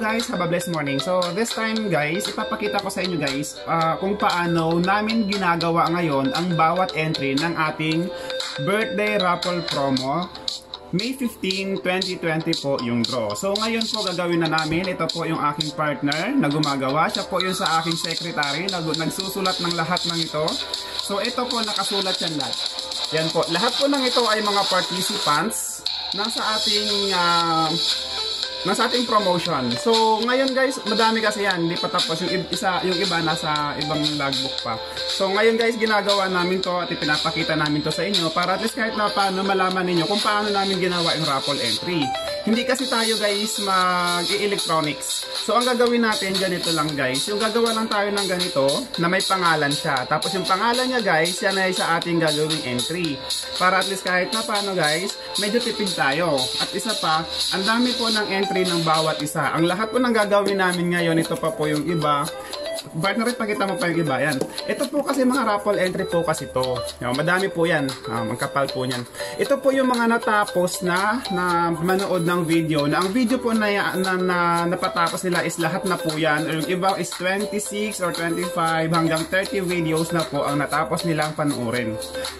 guys, have a blessed morning. So this time guys, ipapakita ko sa inyo guys uh, kung paano namin ginagawa ngayon ang bawat entry ng ating birthday raffle promo. May 15, 2020 po yung draw. So ngayon po gagawin na namin, ito po yung aking partner na gumagawa. Siya po yung sa aking secretary na nagsusulat ng lahat ng ito. So ito po nakasulat yan lahat. Yan po, lahat po ng ito ay mga participants nasa ating uh, nasa ating promotion. So, ngayon guys, madami kasi yan. Hindi pa tapos. Yung isa, yung iba nasa ibang logbook pa. So, ngayon guys, ginagawa namin to at ipinapakita namin to sa inyo para at least kahit na paano malaman ninyo kung paano namin ginawa yung raffle entry. Hindi kasi tayo guys mag-electronics. So, ang gagawin natin ganito lang guys. Yung gagawa lang tayo ng ganito na may pangalan siya. Tapos yung pangalan niya guys, yan ay sa ating gagawing entry. Para at least kahit na paano guys, medyo tipid tayo. At isa pa, ang dami po ng entry ng bawat isa. Ang lahat po ng gagawin namin ngayon, ito pa po yung iba. Partner, pakita mo pa yung iba. Yan. Ito po kasi mga raffle entry po kasi to. Yan, madami po yan. Ang kapal po yan. Ito po yung mga natapos na, na manood ng video. Na ang video po na, na, na napatapos nila is lahat na po yan. Yung iba is 26 or 25 hanggang 30 videos na po ang natapos nilang panuorin.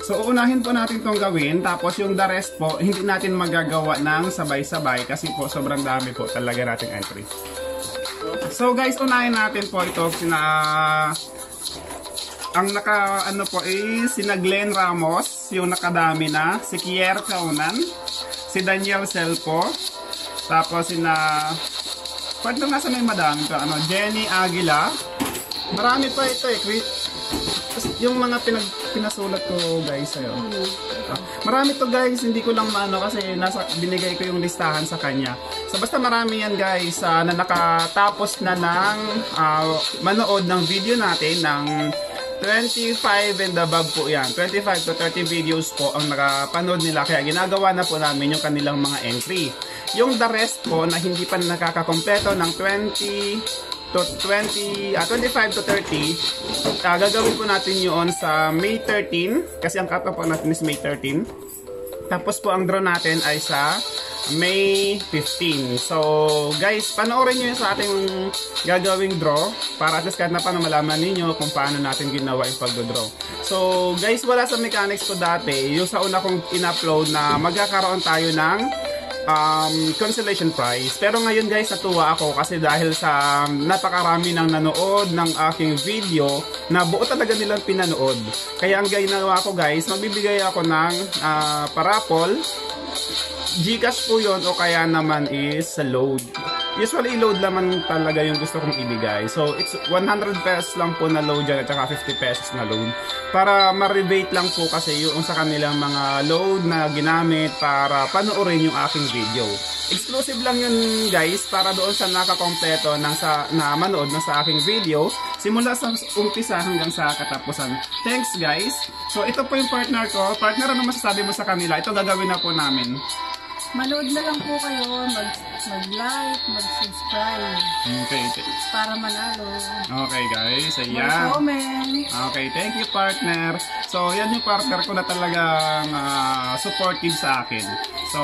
So uunahin po natin itong gawin. Tapos yung the rest po, hindi natin magagawa ng sabay-sabay kasi po sobrang dami po talaga nating entry. So guys, unahin natin po ito. Sina ang naka ano po eh sina Glenn Ramos, yung nakadami na, si Kier Kaunan, si Daniel Selpo, tapos sina Pwede nga sa may madami to, ano, Jenny Aguila. Marami pa ito eh. Yung mga pinag pinasulat ko guys sa'yo. Marami to guys, hindi ko lang maano kasi nasa, binigay ko yung listahan sa kanya. So basta marami yan guys uh, na nakatapos na ng uh, manood ng video natin ng 25 and above po yan. 25 to 30 videos po ang nakapanood nila. Kaya ginagawa na po namin yung kanilang mga entry. Yung the rest po na hindi pa nakakakompleto ng 20 to 20, uh, 25 to 30, uh, gagawin po natin yun sa May 13, kasi ang cut po natin is May 13. Tapos po ang draw natin ay sa May 15. So, guys, panoorin nyo sa ating gagawing draw para at least kahit na paano malaman ninyo kung paano natin ginawa yung pagdodraw. So, guys, wala sa mechanics ko dati. Yung sa una kong in-upload na magkakaroon tayo ng um, consolation prize. Pero ngayon guys, natuwa ako kasi dahil sa napakarami ng nanood ng aking video na buo talaga nilang pinanood. Kaya ang ginawa ko guys, magbibigay ako ng uh, parapol. Gcash po yon o kaya naman is load. Usually, load naman talaga yung gusto kong ibigay. So, it's 100 pesos lang po na load dyan at saka 50 pesos na load. Para ma-rebate lang po kasi yung sa kanilang mga load na ginamit para panoorin yung aking video. Exclusive lang yun guys para doon sa nakakompleto ng sa, na manood na sa aking video simula sa umpisa hanggang sa katapusan. Thanks guys! So ito po yung partner ko. Partner, ano masasabi mo sa kanila? Ito gagawin na po namin. Manood na lang po kayo, mag, mag-like, mag-subscribe. Okay. Para manalo. Okay guys, ayan. Mag-comment. Okay, thank you partner. So, yan yung partner ko na talagang uh, supportive sa akin. So,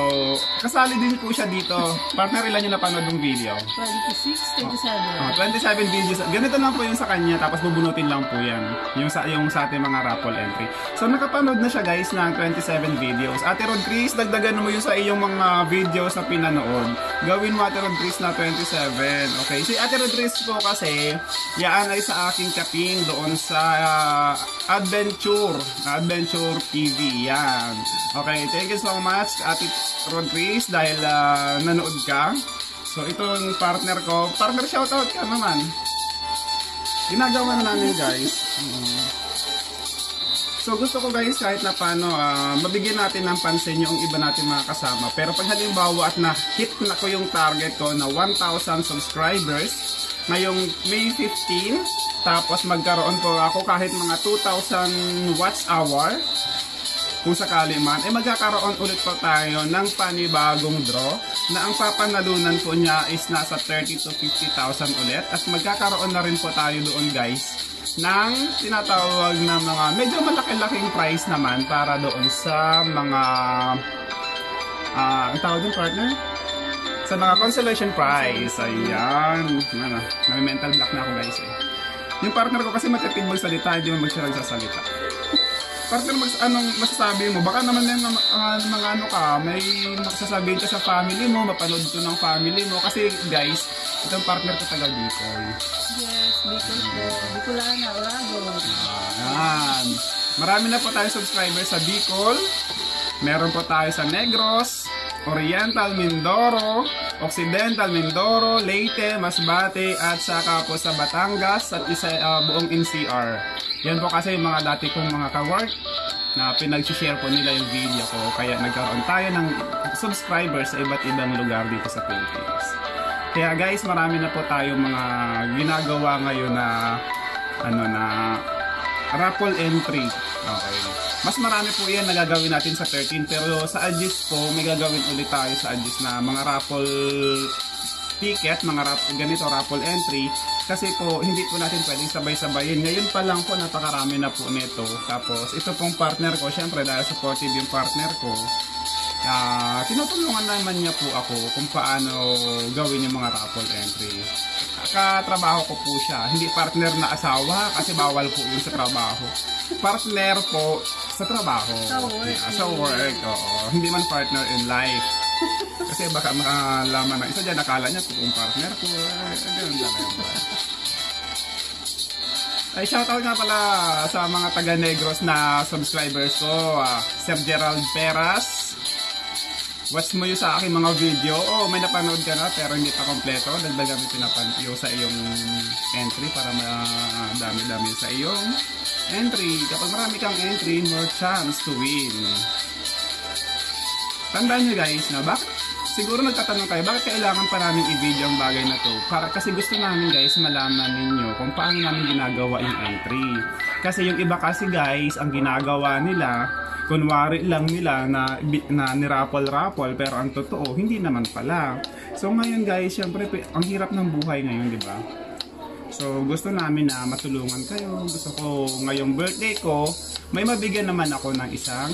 kasali din po siya dito. Partner, ilan yung napanood ng video? 26, 27. Oh, 27 videos. Ganito lang po yung sa kanya, tapos bubunutin lang po yan. Yung sa, yung sa ating mga raffle entry. So, nakapanood na siya guys ng 27 videos. Ate Rod Chris, dagdagan mo yung sa iyong mga mga videos na pinanood, gawin mo Ate Rodriguez na 27. Okay, si Ate Rodriguez po kasi, yaan ay sa aking kaping doon sa uh, Adventure, Adventure TV, yan. Okay, thank you so much Ate Rodriguez dahil uh, nanood ka. So, itong partner ko, partner shoutout ka naman. Ginagawa na namin guys. Mm -hmm. So gusto ko guys kahit na paano uh, mabigyan natin ng pansin yung iba natin mga kasama. Pero pag halimbawa at na hit na ko yung target ko na 1,000 subscribers ngayong May 15 tapos magkaroon po ako kahit mga 2,000 watch hour kung sakali man, eh magkakaroon ulit po tayo ng panibagong draw na ang papanalunan po niya is nasa 30 to 50,000 ulit at magkakaroon na rin po tayo doon guys ng tinatawag na mga medyo malaki-laking price naman para doon sa mga uh, ang tawag din partner? Sa mga consolation prize. Ayan. Ano, na-mental block na ako guys eh. Yung partner ko kasi matipid magsalita, hindi mo magsirag sa salita. partner, mag, anong masasabi mo? Baka naman yung uh, mga ano ka, may masasabihin ka sa family mo, mapanood ko ng family mo. Kasi guys, itong partner ko taga Bicol. Yes, Bicol po. Bicolana, Oragon. Ayan. Marami na po tayong subscribers sa Bicol. Meron po tayo sa Negros, Oriental Mindoro, Occidental Mindoro, Leyte, Masbate, at saka po sa Batangas at isa uh, buong NCR. Yan po kasi yung mga dati kong mga ka-work na pinag-share po nila yung video ko kaya nagkaroon tayo ng subscribers sa iba't ibang lugar dito sa Philippines. Kaya guys, marami na po tayong mga ginagawa ngayon na ano na raffle entry. Okay. Mas marami po yan na gagawin natin sa 13 pero sa Agis po may gagawin ulit tayo sa Agis na mga raffle ticket, mga rap, ganito raffle entry kasi po hindi po natin pwedeng sabay-sabayin. Ngayon pa lang po napakarami na po nito. Tapos ito pong partner ko, syempre dahil supportive yung partner ko, uh, tinutulungan naman niya po ako kung paano gawin yung mga raffle entry. Katrabaho ko po siya. Hindi partner na asawa kasi bawal po yun sa trabaho. Partner po sa trabaho. Sa work. Yeah, sa work, oo. Hindi man partner in life. Kasi baka makalaman ng isa dyan, nakala niya kung partner ko. Ganun lang yun. Ay, shoutout nga pala sa mga taga Negros na subscribers ko. Uh, Sir Gerald Peras. Watch mo yung sa aking mga video. Oh, may napanood ka na pero hindi pa kompleto. Dagdagan mo pinapantiyo sa iyong entry para madami-dami sa iyong entry. Kapag marami kang entry, more chance to win. Tandaan nyo guys na bakit siguro nagtatanong kayo, bakit kailangan pa namin i-video ang bagay na to? Para kasi gusto namin guys malaman ninyo kung paano namin ginagawa yung entry. Kasi yung iba kasi guys, ang ginagawa nila, kunwari lang nila na, na nirapol-rapol pero ang totoo, hindi naman pala. So ngayon guys, syempre ang hirap ng buhay ngayon, di ba? So gusto namin na matulungan kayo. Gusto ko ngayong birthday ko, may mabigyan naman ako ng isang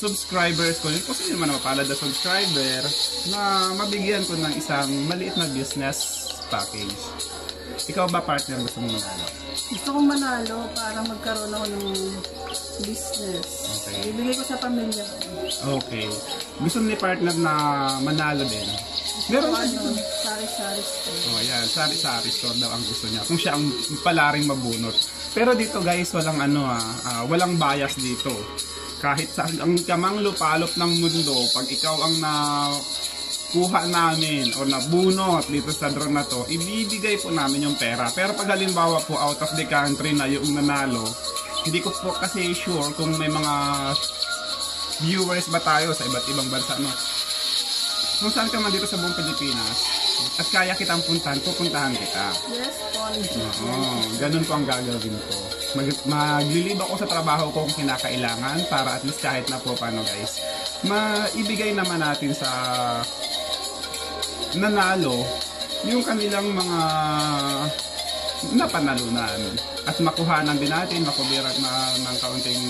subscribers ko, kung sino naman mapalad na subscriber, na mabigyan ko ng isang maliit na business package. Ikaw ba partner gusto mong manalo? Gusto kong manalo para magkaroon ako ng business. Okay. Ibigay ko sa pamilya ko. Okay. Gusto ni partner na manalo din? Meron Ano, siya. sari-sari store. Oh, ayan. Sari-sari store daw ang gusto niya. Kung siya ang palaring mabunot. Pero dito guys, walang ano ah, ah, walang bias dito. Kahit sa ang kamang lupalop ng mundo, pag ikaw ang na kuha namin o nabunot dito sa drone na to, ibibigay po namin yung pera. Pero pag halimbawa po out of the country na yung nanalo, hindi ko po kasi sure kung may mga viewers ba tayo sa iba't ibang bansa, no? Kung saan ka man dito sa buong Pilipinas, at kaya kitang puntahan, pupuntahan kita. Yes, Paul. Oo, ganun po ang gagawin ko. Mag maglilib ako sa trabaho ko kung kinakailangan para at least kahit na po paano guys, maibigay naman natin sa nanalo yung kanilang mga napanalunan at makuhanan din natin, makubirat na ng kaunting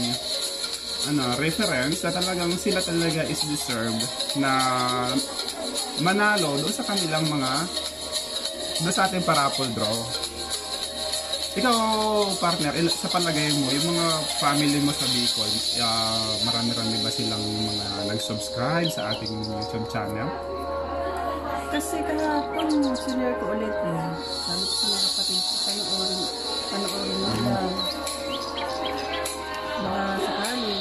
ano, reference na talagang sila talaga is deserved na manalo doon sa kanilang mga doon sa ating parapol draw. Ikaw, partner, sa palagay mo, yung mga family mo sa Bicol, uh, marami-rami ba silang mga nag-subscribe sa ating YouTube channel? Kasi kahapon, senior ko ulit eh. Sabi ko mga kapatid ko, panoorin, panoorin mo lang. Baka sakali.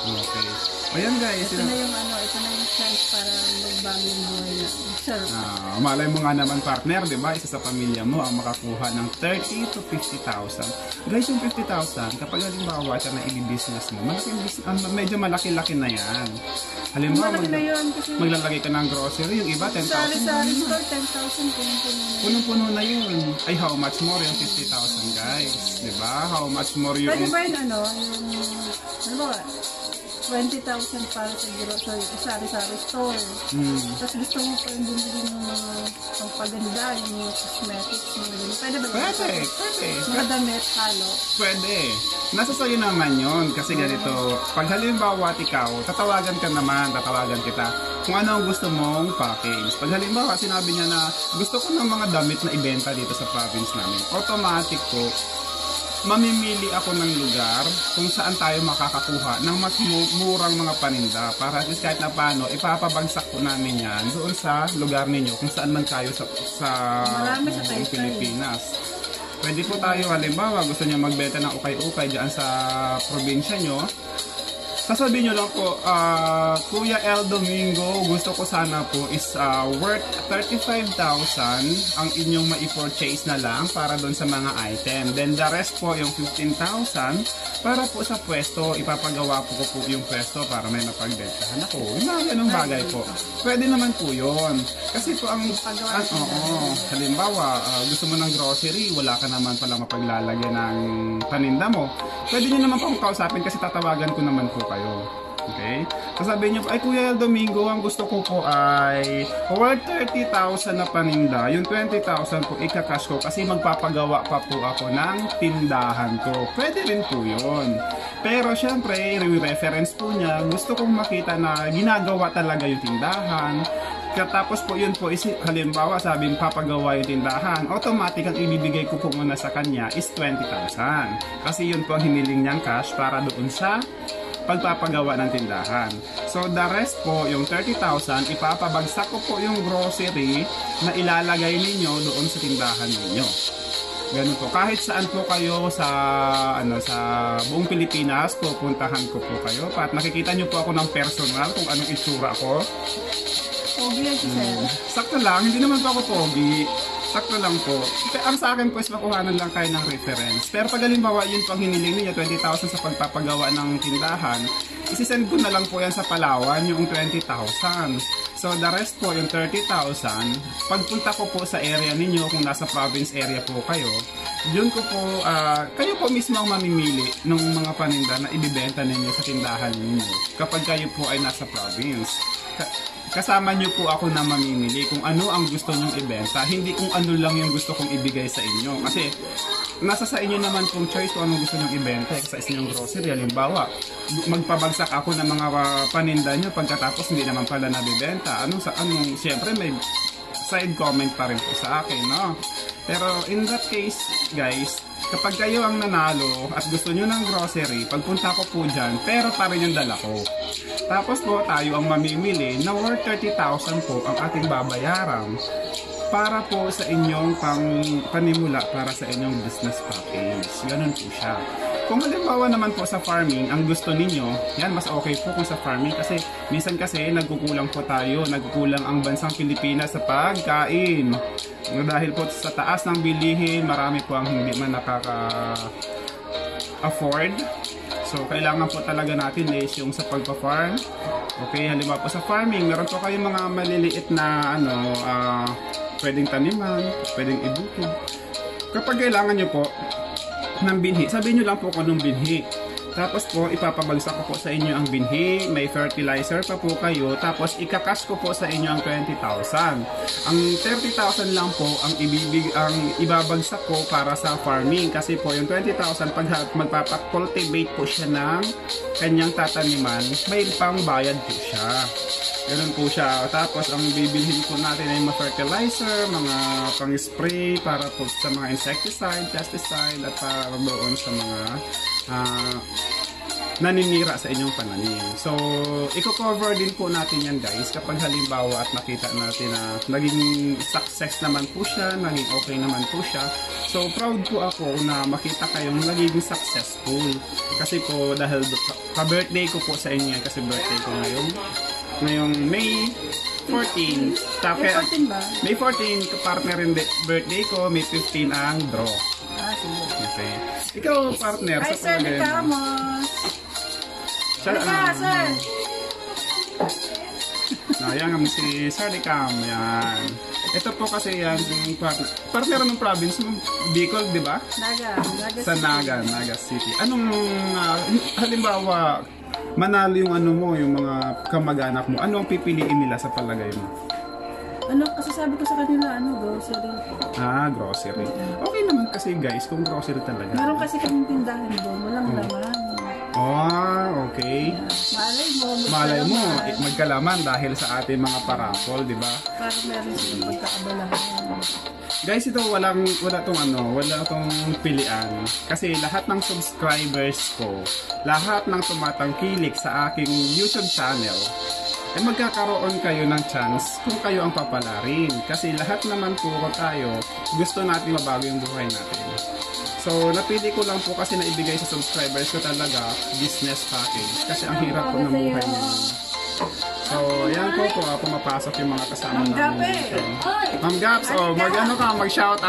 Okay. Ayan guys, Ito na yung ano, ito na yung chance para magbago yung buhay na. Sir, Ah, malay mo nga naman partner, 'di ba? Isa sa pamilya mo ang makakuha ng 30 to 50,000. Guys, yung 50,000, kapag halimbawa siya na i-business mo, malaking business, ah, medyo malaki-laki na 'yan. Halimbawa, malaki na yun kasi maglalagay ka ng grocery, yung iba 10,000. sari-sari store, 10,000 punong-puno na yun. Punong-puno na yun. Ay, how much more yung 50,000 guys? 'Di ba? How much more yung... Pwede ba yun ano, yung, ano ba, 20,000 para sa grocery, sari-sari store. Hmm. Tapos gusto mo pa yung bumili ng mga pangpaganda, yung mga cosmetics, mga ganun. Pwede ba? Pwede, pwede. Mga damit, halo. Pwede. Nasa sa'yo naman yon Kasi ganito, pag halimbawa at ikaw, tatawagan ka naman, tatawagan kita kung ano ang gusto mong package. Pag halimbawa, sinabi niya na gusto ko ng mga damit na ibenta dito sa province namin, automatic po, mamimili ako ng lugar kung saan tayo makakakuha ng mas mu- murang mga paninda para at least kahit na paano ipapabagsak po namin yan doon sa lugar ninyo kung saan man tayo sa, sa Marami sa Taytay. Pilipinas. Pwede po tayo halimbawa gusto niyo magbenta ng ukay-ukay diyan sa probinsya nyo. Sasabihin nyo lang po, ah, Kuya El Domingo, gusto ko sana po is ah, worth 35,000 ang inyong maipurchase na lang para doon sa mga item. Then the rest po, yung 15,000, para po sa pwesto, ipapagawa po ko po yung pwesto para may mapagbentahan ako. Yung mga ganong bagay po. Pwede naman po yun. Kasi po ang... Pagawa oo, halimbawa, ah, gusto mo ng grocery, wala ka naman pala mapaglalagyan ng paninda mo. Pwede nyo naman po kausapin kasi tatawagan ko naman po kayo. Okay? Sasabihin nyo ay Kuya Domingo, ang gusto ko po ay worth 30,000 na paninda. Yung 20,000 po ika-cash ko kasi magpapagawa pa po ako ng tindahan ko. Pwede rin po yun. Pero syempre, reference po niya, gusto kong makita na ginagawa talaga yung tindahan. Katapos po yun po is halimbawa sabi papagawa yung tindahan, automatic ang ibibigay ko po muna sa kanya is 20,000. Kasi yun po ang hiniling niyang cash para doon sa pagpapagawa ng tindahan. So the rest po, yung 30,000, ipapabagsak ko po yung grocery na ilalagay ninyo doon sa tindahan ninyo. Ganun po. Kahit saan po kayo sa ano sa buong Pilipinas, pupuntahan ko po kayo. At nakikita niyo po ako ng personal kung anong itsura ko. Pogi yan si Sir. Sakto lang, hindi naman po ako pogi. Sakto lang po. Ang sa akin po is makuhanan lang kayo ng reference. Pero pag halimbawa yun pang hiniling niya, 20,000 sa pagpapagawa ng tindahan, isisend ko na lang po yan sa Palawan, yung 20,000. So the rest po, yung 30,000, pagpunta ko po sa area ninyo, kung nasa province area po kayo, yun ko po, ah, kayo po mismo ang mamimili ng mga paninda na ibibenta ninyo sa tindahan ninyo kapag kayo po ay nasa province. Ka- kasama niyo po ako na mamimili kung ano ang gusto nyong ibenta, hindi kung ano lang yung gusto kong ibigay sa inyo. Kasi nasa sa inyo naman pong choice kung anong gusto nyong ibenta sa inyong grocery. Halimbawa, magpabagsak ako ng mga paninda nyo pagkatapos hindi naman pala nabibenta. Anong sa anong, siyempre may side comment pa rin po sa akin, no? Pero in that case, guys, kapag kayo ang nanalo at gusto nyo ng grocery, pagpunta ko po dyan, pero pa rin yung dala ko. Tapos po, tayo ang mamimili na worth 30,000 po ang ating babayaran para po sa inyong pang panimula para sa inyong business package. Ganun po siya. Kung halimbawa naman po sa farming, ang gusto ninyo, yan mas okay po kung sa farming kasi minsan kasi nagkukulang po tayo, nagkukulang ang bansang Pilipinas sa pagkain. Dahil po sa taas ng bilihin, marami po ang hindi man nakaka-afford. So, kailangan po talaga natin is yung sa pagpa-farm. Okay, halimbawa po sa farming, meron po kayong mga maliliit na ano, ah, pwedeng taniman, pwedeng ibukid. Kapag kailangan nyo po ng binhi, sabihin nyo lang po kung anong binhi. Tapos po, ipapabagsak ko po sa inyo ang binhi, may fertilizer pa po kayo, tapos ikakas ko po sa inyo ang 20,000. Ang 30,000 lang po ang ibibig ang ibabagsak ko para sa farming kasi po yung 20,000 pag magpapakultivate po siya ng kanyang tataniman, may pangbayad po siya. Ganun po siya. Tapos ang bibilhin po natin ay mga fertilizer, mga pang-spray para po sa mga insecticide, pesticide at para doon sa mga ah, naninira sa inyong pananim. So, i-cover din po natin yan guys kapag halimbawa at nakita natin na naging success naman po siya, naging okay naman po siya. So, proud po ako na makita kayong naging successful. Kasi po dahil pa-birthday ko po sa inyo yan kasi birthday ko ngayon. Ngayong May 14. Tapos, May 14 ba? May 14, partner in the birthday ko, May 15 ang draw. Ah, sige. Okay. Ikaw, partner, Hi, sa Sir palagay mo. Sir, ano? sir. Ah, yan ang si Sir Licam, yan. Ito po kasi yan, yung partner, partner ng province mo, Bicol, di ba? Naga. Naga Sa City. Naga, Naga City. Anong, ah, halimbawa, manalo yung ano mo, yung mga kamag-anak mo, ano ang pipiliin nila sa palagay mo? Ano, kasi sabi ko sa kanila, ano, grocery. Ah, grocery. Okay naman kasi guys, kung grocery talaga. Meron kasi kaming tindahan doon, walang laman. Ah, okay. Malay mo, Malay mo, magkalaman. eh, magkalaman dahil sa ating mga parapol, di ba? Para meron silang pagkaabalahan. Guys, ito walang wala tong ano, wala tong pilian. Kasi lahat ng subscribers ko, lahat ng tumatangkilik sa aking YouTube channel, eh magkakaroon kayo ng chance kung kayo ang papalarin. Kasi lahat naman po tayo, gusto natin mabago yung buhay natin. So, napili ko lang po kasi na ibigay sa subscribers ko talaga business package. Kasi ang hirap po ng buhay niya. So, yan po po, ah, pumapasok yung mga kasama namin. Ma'am Gaps, oh, mag ano ka, mag shout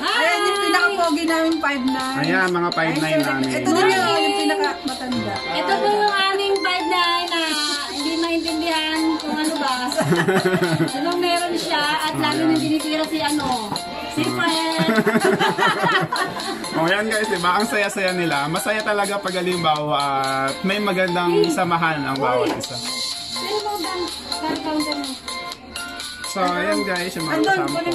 ka. Ayan yung pinaka-pogi namin, 5'9". Ayan, mga 5'9 namin. Ito din yung, yung pinaka-matanda. Ito po yung aming 5'9 na hindi maintindihan kung ano ba. Anong meron siya at lagi nang tinitira si ano, si Fred. Oh, yan guys, di ba? Ang saya-saya nila. Masaya talaga pag halimbawa at may magandang samahan ang bawat isa. Pero mo So, ayan guys, yung mga kasama ko.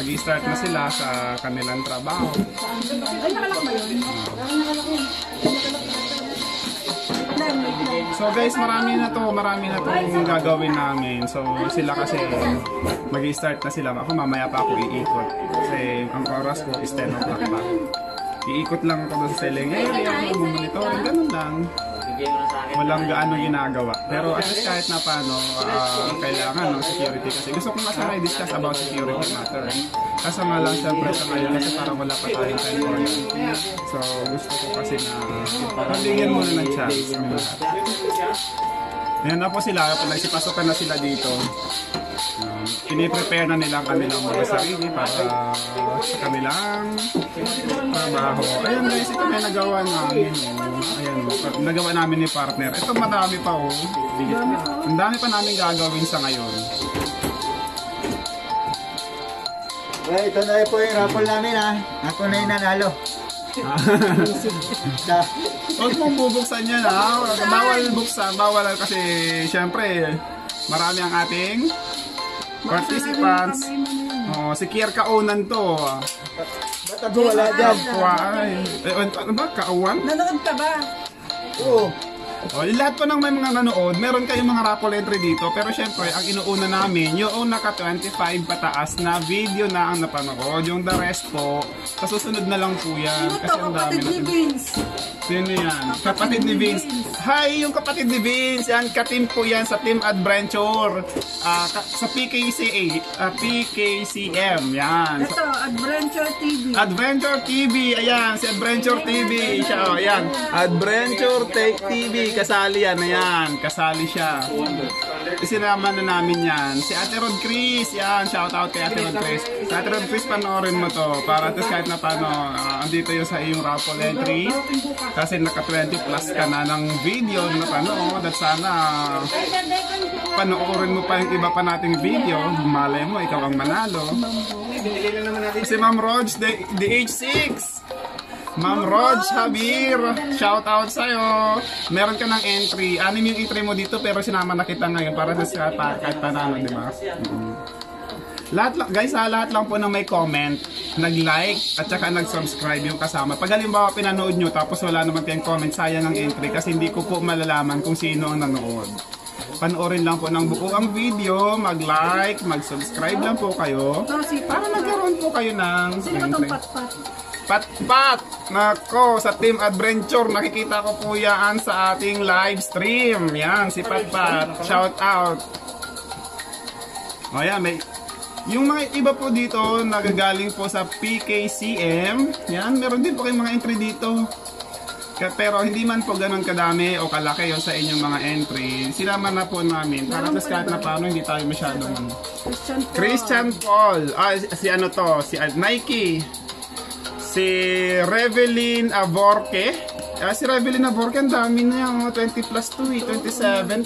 Mag-start na sila sa kanilang trabaho. Ay, nakalak ba yun? So guys, marami na to, marami na to yung gagawin namin. So sila kasi mag-start na sila. Ako mamaya pa ako iikot. Kasi ang oras ko is 10 o'clock pa. Iikot lang ako doon sa selling area, monitoring, ganun lang. Walang gaano ginagawa. Pero at least kahit na paano, ah, kailangan ng security kasi. Gusto ko nga sana i-discuss about security matter. Kaso nga lang siyempre sa ngayon kasi parang wala pa tayong time for that. So gusto ko kasi na pabigyan muna ng chance ang lahat. Ayan na po sila, nagsipasukan na sila dito, um, piniprepare na nila ang kanilang mga sarili para sa kanilang trabaho. Ayan guys, ito may nagawa namin. Oh. Ayan, oh, nagawa namin ni partner. Ito madami pa oh. Ang dami pa namin gagawin sa ngayon. Eh, ito na po yung raffle namin ha. Ako na yung nanalo. Sa, Huwag mong bubuksan yan ha. Bawal buksan, bawal kasi syempre marami ang ating participants. Oh, si Kier Kaunan to. ba't ako wala dyan? Why? Eh, ano ba? Kauwan? Nanood ka ba? Oo. O, yung lahat po ng may mga nanood, meron kayong mga raffle entry dito. Pero syempre, ang inuuna namin, yung naka 25 pataas na video na ang napanood. Yung the rest po, sa susunod na lang po yan. Sino to? Kasi ang dami Kapatid ni natin. Vince. Sino yan? Kapatid ni Vince. Hi, yung kapatid ni Vince. Yan, katim po yan sa Team Adventure. Ka- sa PKCA. ah, PKCM. Yan. Ito, Adventure TV. Adventure TV, ayan, si Adventure TV, siya, oh, ayan, Adventure TV, kasali yan, ayan, kasali siya. Isinama na namin yan. Si Ate Rod Chris, yan, shout out kay Ate Rod Chris. Si Ate Rod Chris, panoorin mo to, para least kahit na paano, ah, andito yung sa iyong raffle entry. Kasi naka 20 plus ka na ng video na panood at sana panoorin mo pa yung iba pa nating video, malay mo, ikaw ang manalo. Si Ma'am Rog, the, the age 6. Ma'am Rog Habir, shout out sa'yo. Meron ka ng entry. Anim yung entry mo dito pero sinama na kita ngayon para sa kahit panalo, di ba? Mm. Lahat lang, guys ha, lahat lang po na may comment, nag-like, at saka nag-subscribe yung kasama. Pag halimbawa pinanood nyo tapos wala naman kayong comment, sayang ang entry kasi hindi ko po malalaman kung sino ang nanood. Panoorin lang po ng buo ang video, mag-like, mag-subscribe lang po kayo. Para magkaroon po kayo ng Sino itong patpat? Patpat! Nako, sa Team Adventure, nakikita ko po yan sa ating live stream. Yan, si Patpat. Shout out. O yan, may... Yung mga iba po dito, nagagaling po sa PKCM. Yan, meron din po kayong mga entry dito. Pero hindi man po ganun kadami o kalaki yung sa inyong mga entry. Sinama na po namin. Para tas kahit na paano, hindi tayo masyadong. Christian Paul. Christian Paul. Ah, si, si ano to? Si ah, Nike. Si Revelin Aborque. Ah, si Revelin Aborque, ang dami na yan. mga 20 plus 2 eh. 27,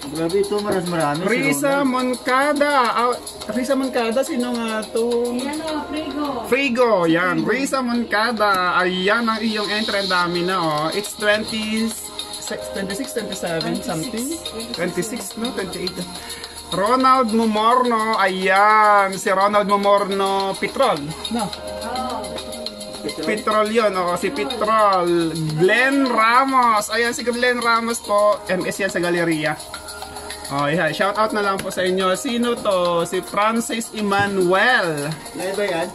28. Grabe ito, maras marami. Risa. Moncada. Ah, Risa Moncada, sino nga to? Yan o, Frigo. Frigo, yan. Risa Moncada. Ayan ang iyong entry. Ang dami na, oh. It's 20, 26, 27, something? 26, no? 28. Ronald Mumorno. Ayan. Si Ronald Mumorno Petrol. No. Petrol yun, oo, si Petrol. Glenn Ramos. Ayan, si Glenn Ramos po. MS yan sa Galeria. Oh, yeah. Shout out na lang po sa inyo. Sino to? Si Francis Emmanuel. Live ba yan?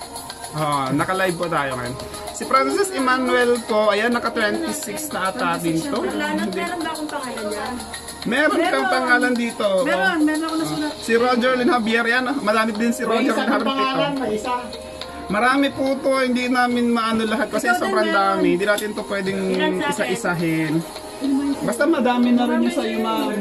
Oh, naka-live po tayo ngayon. Si Francis Emmanuel po, ayan, naka-26 na ata din to. Meron ba akong pangalan yan? Meron kang pangalan dito. oh. Meron, meron ako nasulat. Si Roger Lin Javier yan. oh. Madami din si Roger Lin Javier dito. isa. Marami po to, hindi namin maano lahat kasi Ikaw sobrang dami. Hindi natin to pwedeng sa isa-isahin. Basta madami na rin yung sa'yo, ma'am.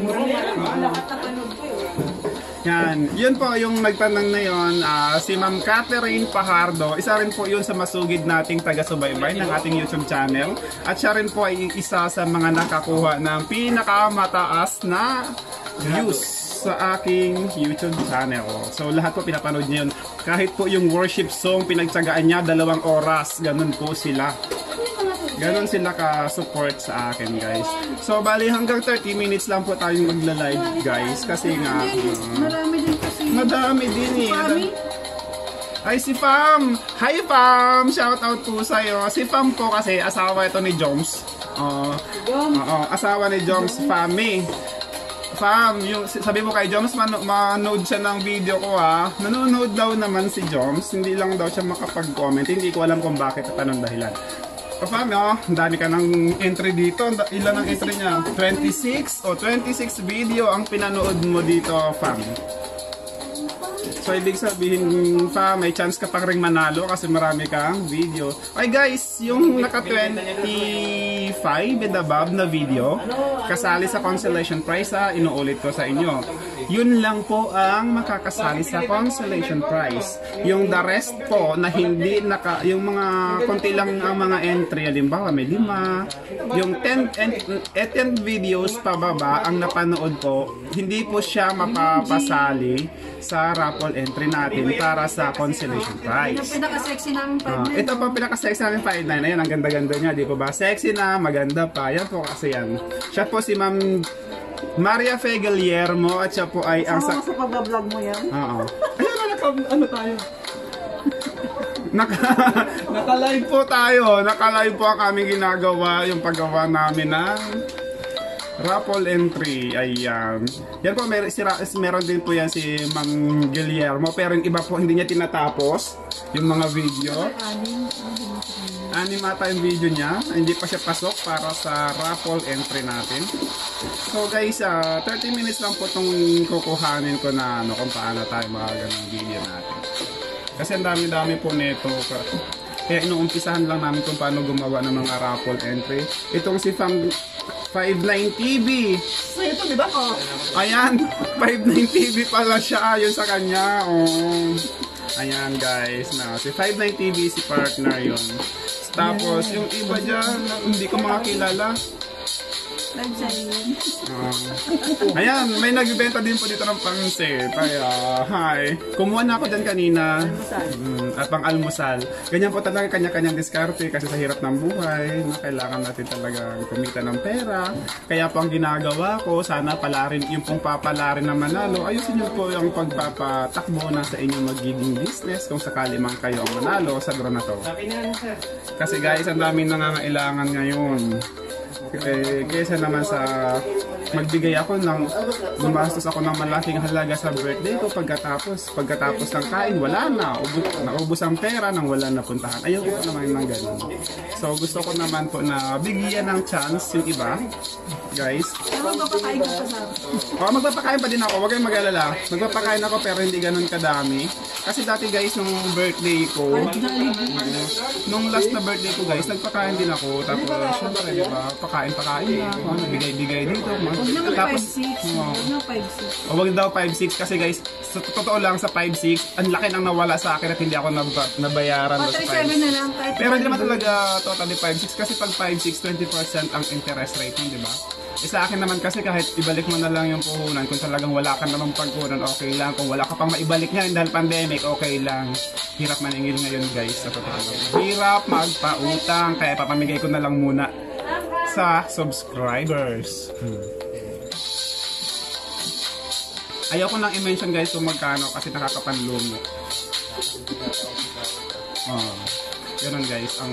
Yan. Yun po yung nagtanong na yun. ah, si Ma'am Catherine Pahardo. Isa rin po yun sa masugid nating taga-subaybay ng ating YouTube channel. At siya rin po ay isa sa mga nakakuha ng pinakamataas na views sa aking YouTube channel. So lahat po pinapanood niyo yun. Kahit po yung worship song pinagtsagaan niya dalawang oras. Ganun po sila. Ganon sila ka-support sa akin, guys. So, bali hanggang 30 minutes lang po tayong magla-live, guys. Kasi nga, uh, Marami din kasi. madami din eh. Ay, si Fam! Hi, Fam! Shout out po sa'yo. Si Fam po kasi, asawa ito ni Joms. Oo. Oo, asawa ni Joms, Fami. Fam, yung, sabi mo kay Joms, man, manood siya ng video ko ha. Nanonood daw naman si Joms. Hindi lang daw siya makapag-comment. Hindi ko alam kung bakit at anong dahilan. Fam, oh, ang dami ka ng entry dito. Ilan ang entry niya? 26 o 26 video ang pinanood mo dito, Fam. So, ibig sabihin pa, may chance ka pang ring manalo kasi marami kang video. Okay guys, yung naka-25 and above na video, kasali sa consolation prize ha, inuulit ko sa inyo. Yun lang po ang makakasali sa consolation prize. Yung the rest po na hindi naka, yung mga konti lang ang mga entry, halimbawa may lima, yung 10 and, 10 videos pababa ang napanood po, hindi po siya mapapasali sa raffle entry natin para sa consolation yung prize. pinaka-sexy namin pa. Ah, ito po pinaka-sexy namin 5'9". Ayan, ang ganda-ganda niya, di po ba? Sexy na, maganda pa. Yan po kasi yan. Siya po si Ma'am Maria Fe Guillermo at siya po ay ang sa... Sa pag-vlog mo yan. Oo. Ayun na, naka, ano tayo? Naka, naka-live po tayo. Naka-live po ang aming ginagawa, yung paggawa namin ng raffle entry. Ayan. Yan po, mer sira, meron din po yan si Ma'am Guillermo. Pero yung iba po hindi niya tinatapos yung mga video. Anim ata yung video niya. Hindi pa siya pasok para sa raffle entry natin. So guys, ah, 30 minutes lang po itong kukuhanin ko na ano, kung paano tayo magawa ng video natin. Kasi ang dami-dami po nito. Kaya inuumpisahan lang namin kung paano gumawa ng mga raffle entry. Itong si Fam 59 TV. So ito, di ba? Oh. Ayan, 59 TV pala siya. Yun sa kanya. Oh. Ayan guys, na si 59 TV si partner yon. Tapos yung iba dyan, na hindi ko makakilala. Ah. ayan, may nagbebenta din po dito ng pansit. Kaya, hi. Kumuha na ako dyan kanina. Mm, at pang almusal. Ganyan po talaga kanya-kanyang diskarte kasi sa hirap ng buhay, na kailangan natin talaga kumita ng pera. Kaya po ang ginagawa ko, sana pala rin, yung pong papala rin na manalo, ayusin niyo po yung pagpapatakbo na sa inyong magiging business kung sakali man kayo ang manalo sa draw na to. Kasi guys, ang daming nangangailangan ngayon. Eh, kesa naman sa magbigay ako ng gumastos ako ng malaking halaga sa birthday ko pagkatapos pagkatapos ng kain wala na ubus, naubos ang pera nang wala na puntahan ayoko po naman ng ganun so gusto ko naman po na bigyan ng chance yung iba guys magpapakain ka pa Oh, magpapakain pa din ako. Huwag kayong mag-alala. Magpapakain ako pero hindi ganun kadami. Kasi dati guys, nung birthday ko, nung last na birthday ko guys, nagpakain din ako. Tapos, syempre, di ba, pakain-pakain ako. Ano, bigay-bigay dito. Huwag naman Tapos, 5'6". oh, Huwag naman 5'6". o wag daw 5'6 kasi guys, sa totoo lang sa 5'6, ang laki nang nawala sa akin at hindi ako nab- nabayaran O, doon sa 37 na 5'6. lang. Pero hindi naman talaga totally 5'6 kasi pag 5'6, 20% ang interest rate nun, di ba? Eh, sa akin naman kasi kahit ibalik mo na lang yung puhunan, kung talagang wala ka namang pagkunan, okay lang. Kung wala ka pang maibalik niyan dahil pandemic, okay lang. Hirap maningil ngayon guys. Sa totoo lang. Hirap magpautang, kaya papamigay ko na lang muna sa subscribers. Ayaw ko nang i-mention guys kung magkano kasi nakakapanlumot. Oh. Ganun guys, ang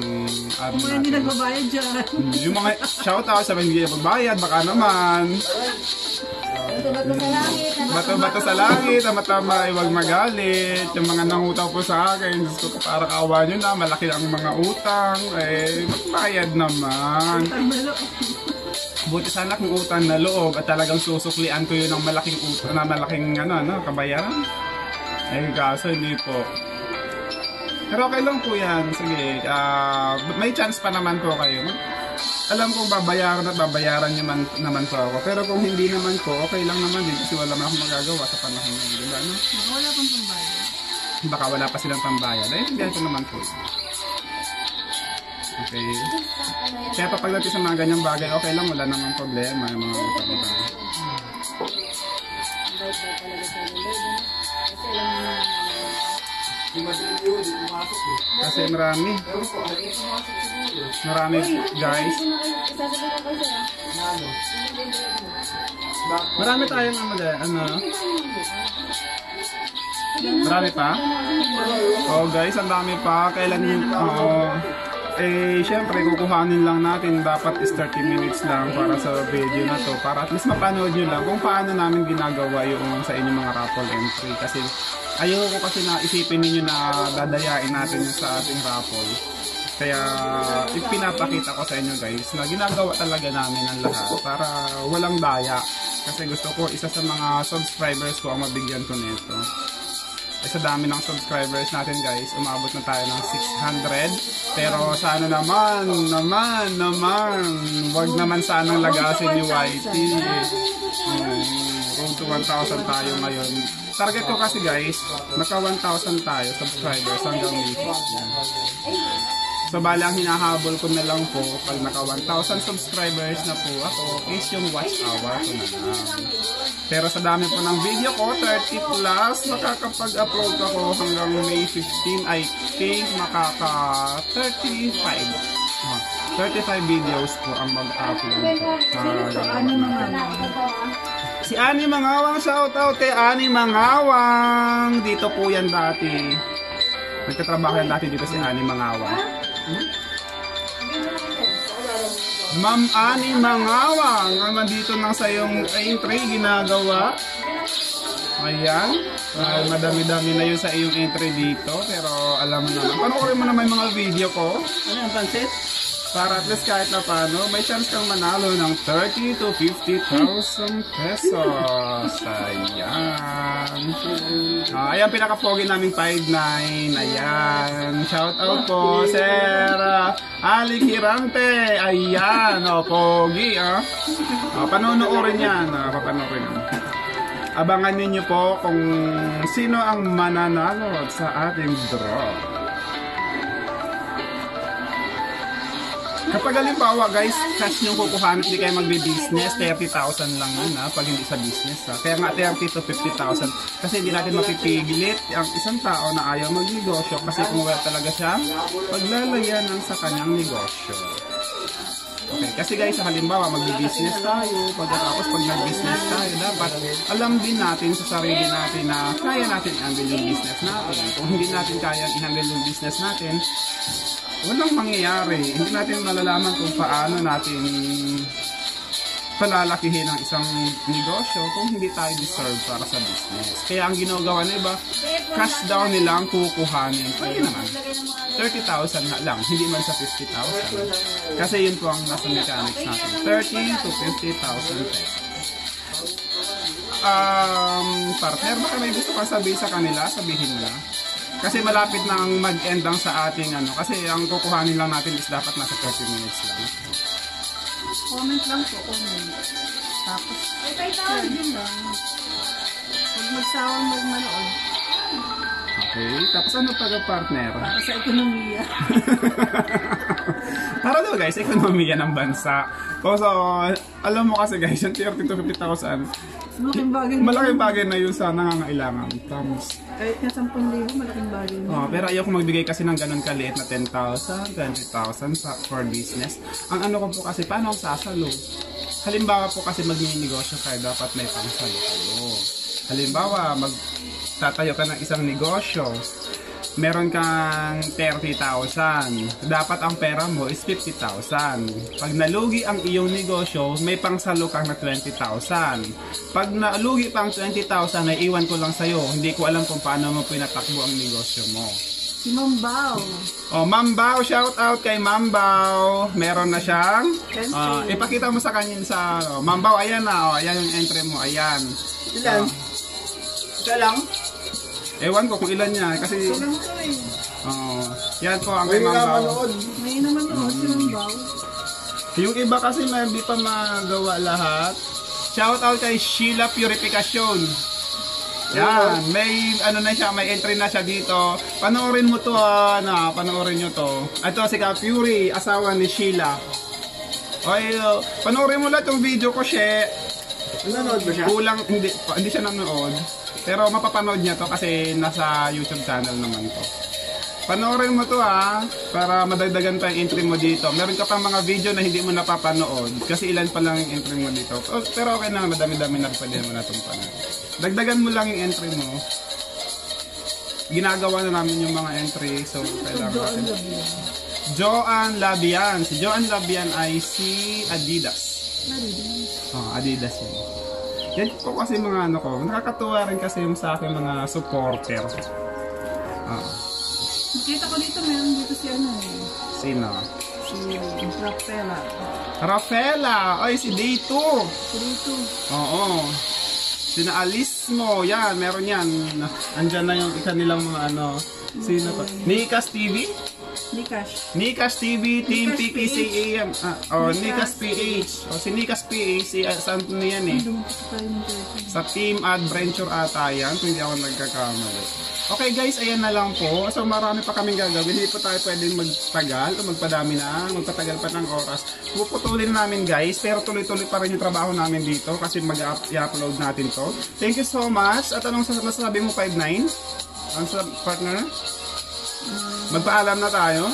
ad Kung hindi natin. nagbabayad dyan. Yung mga shoutout sa mga hindi magbayad, baka naman. Bato-bato sa langit. Bato-bato sa langit, tama-tama, ay huwag magalit. Yung mga nangutaw po sa akin, Diyos ko, para kawa nyo na, malaki ang mga utang. Eh, magbayad naman. Buti sana kung utang na loob at talagang susuklian ko yun ng malaking utang, na malaking ano, ano, kabayaran. Eh, kaso hindi po. Pero okay lang po yan. Sige, ah, may chance pa naman po kayo. Alam kong babayaran at babayaran nyo man, naman po ako. Pero kung hindi naman po, okay lang naman din kasi wala man akong magagawa sa panahon ngayon. Diba, no? Baka wala pang pambayad. Baka wala pa silang pambayad. Ay, hindi ko naman po. Okay. Kaya pa pagdating sa mga ganyang bagay, okay lang, wala namang problema. Yung mga utang-utang. Bait-bait talaga sa Lord. ano? Kasi alam mo na Kasi marami. Marami, guys. Marami tayong ano ano? Marami pa? Oh guys, ang dami pa. Kailan, oo. eh, syempre, kukuhanin lang natin. Dapat is 30 minutes lang para sa video na to. Para at least mapanood nyo lang kung paano namin ginagawa yung sa inyong mga raffle entry. Kasi ayoko kasi na isipin ninyo na dadayain natin yung sa ating raffle. Kaya ipinapakita ko sa inyo guys na ginagawa talaga namin ang lahat para walang daya. Kasi gusto ko isa sa mga subscribers ko ang mabigyan ko nito. Eh, sa dami ng subscribers natin guys, umabot na tayo ng 600. Pero sana naman, naman, naman, wag naman sanang lagasin ni YT. Hmm, to 1,000 tayo ngayon. Target ko kasi guys, naka 1,000 tayo subscribers hanggang 15. So bala ang hinahabol ko na lang po pag naka 1,000 subscribers na po ako is yung watch hour ko na lang. Pero sa dami po ng video ko, 30 plus, makakapag-upload ako hanggang May 15. I think makaka 35. Ah, 35 videos po ang mag-upload ko. Naman? Si Ani Mangawang, shoutout kay Ani Mangawang. Dito po yan dati. Nagtatrabaho yan dati dito si Ani Mangawang. Ma'am Ani Mangawang, ang nandito na sa iyong entry ginagawa. Ayan. Ay, madami-dami na yun sa iyong entry dito. Pero alam mo naman. Panoorin mo naman mga video ko. Ano yung pansit? Para at least kahit na paano, may chance kang manalo ng 30 to 50,000 pesos. Ayan. Ah, ayan, pinaka-pogi naming 5'9". Ayan. Shout out po, Sir uh, Ali Hirante. Ayan. O, pogi. Ah. Ah, panonoorin yan. Ah, papanoorin yan. Abangan ninyo po kung sino ang mananalo sa ating draw. Kapag halimbawa guys, cash nyo kukuhanin, hindi kayo magbe-business, 30,000 lang yun ha, pag hindi sa business ha. Kaya nga 30 to 50,000. Kasi hindi natin mapipigilit ang isang tao na ayaw magnegosyo kasi kung talaga siya, paglalayan ng sa kanyang negosyo. Okay, kasi guys, sa halimbawa, magbi-business tayo, pagkatapos pag nag-business tayo, dapat alam din natin sa sarili natin na kaya natin i-handle yung business natin. Kung hindi natin kaya i-handle yung business natin, walang mangyayari. Hindi natin malalaman kung paano natin palalakihin ang isang negosyo kung hindi tayo deserve para sa business. Kaya ang ginagawa na iba, cash down nila ang kukuhanin. Pwede naman. 30,000 nga lang, hindi man sa 50,000. Kasi yun po ang nasa mechanics natin. 30 to 50,000 pesos. Um, partner, baka may gusto kang sabihin sa kanila, sabihin nila. Kasi malapit na ang mag-end ang sa ating ano. Kasi ang kukuhanin lang natin is dapat nasa 30 minutes lang. Comment lang po, comment. Tapos, share din lang. Huwag magsawang magmanood. Okay, tapos ano pa partner? Para sa ekonomiya. Para daw guys, ekonomiya ng bansa. So, so, alam mo kasi guys, yung 30 to 50,000, Malaking bagay. malaking bagay na yun sa nangangailangan. Tapos, Kahit nga 10,000, malaking bagay. na. Oh, pero ayoko magbigay kasi ng ganun kaliit na 10,000, 20,000 sa, for business. Ang ano ko po kasi, paano ako sasalo? Halimbawa po kasi magninegosyo kayo, dapat may pangsalo kayo. Halimbawa, magtatayo ka ng isang negosyo, meron kang 30,000. Dapat ang pera mo is 50,000. Pag nalugi ang iyong negosyo, may pangsalo kang na 20,000. Pag nalugi pa ang 20,000, ay iwan ko lang sa'yo. Hindi ko alam kung paano mo pinatakbo ang negosyo mo. Si Mambaw. Oh, Mambaw, shout out kay Mambaw. Meron na siyang ah, ipakita mo sa kanya sa oh, Mambaw, ayan na, oh, ayan yung entry mo, ayan. Ilan? Isa lang? Ewan ko kung ilan niya kasi Ito lang to eh. oh, yan po ang May kay nga Mambaw. manood. May naman ako si Mambaw. Yung iba kasi may hindi pa magawa lahat. Shout out kay Sheila Purificacion. Yan, may ano na siya, may entry na siya dito. Panoorin mo to ah, na, panoorin nyo to. Ito si Ka Fury, asawa ni Sheila. Okay, uh, panoorin mo lahat yung video ko, she. Nanonood ba siya? Kulang, hindi, pa- hindi siya nanonood. Pero mapapanood niya to kasi nasa YouTube channel naman to. Panoorin mo to ha, para madagdagan pa yung entry mo dito. Meron ka pang mga video na hindi mo napapanood kasi ilan pa lang yung entry mo dito. Oh, Pero okay na, madami-dami na pwede mo na itong panood. Dagdagan mo lang yung entry mo. Ginagawa na namin yung mga entry, so kailangan natin. Joanne Labian. Si Joanne Labian ay si Adidas. Narinig. Oh, Adidas yun. Yan po kasi mga ano ko, nakakatuwa rin kasi yung sa akin mga supporter. Ah, Nakita ko dito, meron dito si ano eh. sino? Si Rafaela. Rafaela! Ay, si Day2! Si dito. Oo. Sina Alismo, yan, meron yan. Andyan na yung kanilang mga ano. Sino pa? Nikas TV? Di cash. Nikas TV, Team Nikas PKCAM. Ah, oh, Nikas Nikas PH. Oh, si Nikas PH, si, uh, saan na yan eh? Dumakas tayo ng 30. Sa Team Adventure ata yan, kung hindi ako nagkakamali. Okay guys, ayan na lang po. So marami pa kaming gagawin. Hindi po tayo pwedeng magtagal o magpadami na, magpatagal pa ng oras. Puputulin namin guys, pero tuloy-tuloy pa rin yung trabaho namin dito kasi mag-upload natin to. Thank you so much. At anong sas- masasabi mo 5'9"? Ang partner? Magpaalam na tayo.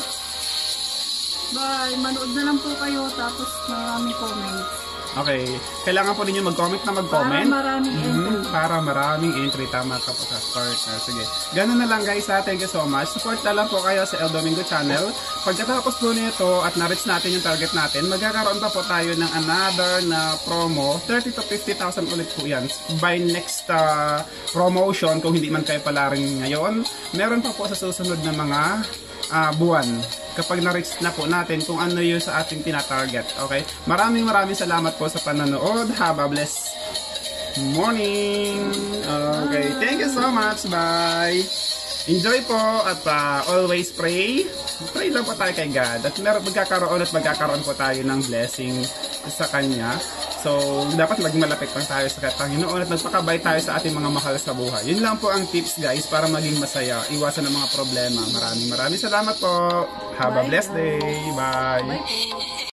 Bye! Manood na lang po kayo tapos maraming comments. Okay. Kailangan po ninyo mag-comment na Para mag-comment. maraming Mhm, entry. para maraming entry. Tama ka po sa partner. Sige. Ganun na lang guys ha. Thank you so much. Support na lang po kayo sa El Domingo channel. Pagkatapos po nito at na-reach natin yung target natin, magkakaroon pa po tayo ng another na promo. 30 to 50,000 ulit po yan. By next uh, promotion, kung hindi man kayo pala rin ngayon, meron pa po sa susunod na mga ah, buwan kapag na-reach na po natin kung ano yung sa ating tinatarget. Okay? Maraming maraming salamat po sa panonood. Have a blessed morning. Okay. Thank you so much. Bye. Enjoy po at ah, always pray. Pray lang po tayo kay God. At meron magkakaroon at magkakaroon po tayo ng blessing sa Kanya. So, dapat maging malapit lang tayo sa Panginoon at magpakabay tayo sa ating mga mahal sa buhay. Yun lang po ang tips guys para maging masaya. Iwasan ang mga problema. Maraming maraming salamat po. Have a Bye, blessed day. Bye. Bye!